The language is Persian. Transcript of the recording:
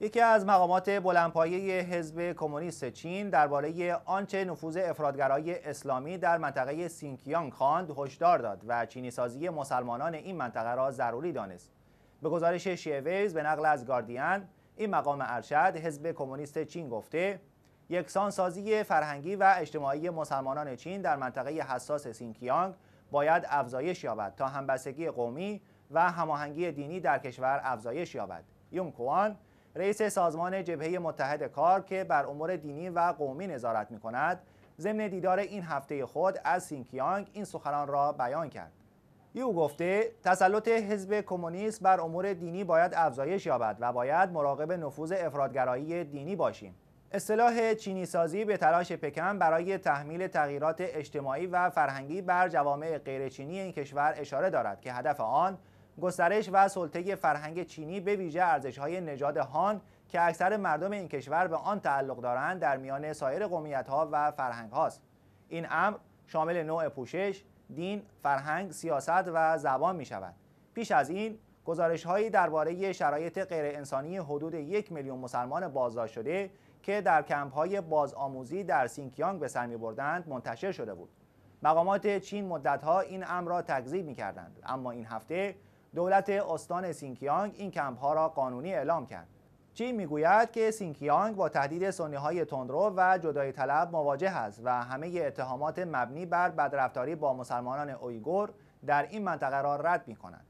یکی از مقامات بلندپایه حزب کمونیست چین درباره آنچه نفوذ افراط‌گرایی اسلامی در منطقه سینکیانگ خواند هشدار داد و چینی سازی مسلمانان این منطقه را ضروری دانست. به گزارش شیویز به نقل از گاردین این مقام ارشد حزب کمونیست چین گفته یکسانسازی فرهنگی و اجتماعی مسلمانان چین در منطقه حساس سینکیانگ باید افزایش یابد تا همبستگی قومی و هماهنگی دینی در کشور افزایش یابد. یون کوان رئیس سازمان جبهه متحد کار که بر امور دینی و قومی نظارت می کند ضمن دیدار این هفته خود از سینکیانگ این سخنان را بیان کرد. یو گفته تسلط حزب کمونیست بر امور دینی باید افزایش یابد و باید مراقب نفوذ افرادگرایی دینی باشیم. اصطلاح چینی سازی به تلاش پکن برای تحمیل تغییرات اجتماعی و فرهنگی بر جوامع غیرچینی این کشور اشاره دارد که هدف آن گسترش و سلطه فرهنگ چینی به ویژه ارزش‌های نژاد هان که اکثر مردم این کشور به آن تعلق دارند در میان سایر قومیت‌ها و فرهنگ هاست. این امر شامل نوع پوشش، دین، فرهنگ، سیاست و زبان می شود. پیش از این گزارش هایی درباره شرایط غیر انسانی حدود یک میلیون مسلمان بازداشت شده که در کمپ های بازآموزی در سینکیانگ به سر می بردند منتشر شده بود. مقامات چین مدتها این امر را تکذیب می کردند اما این هفته دولت استان سینکیانگ این کمپ ها را قانونی اعلام کرد. چین می‌گوید که سینکیانگ با تهدید سنی های تندرو و جدای طلب مواجه است و همه اتهامات مبنی بر بدرفتاری با مسلمانان اویگور در این منطقه را رد می کند.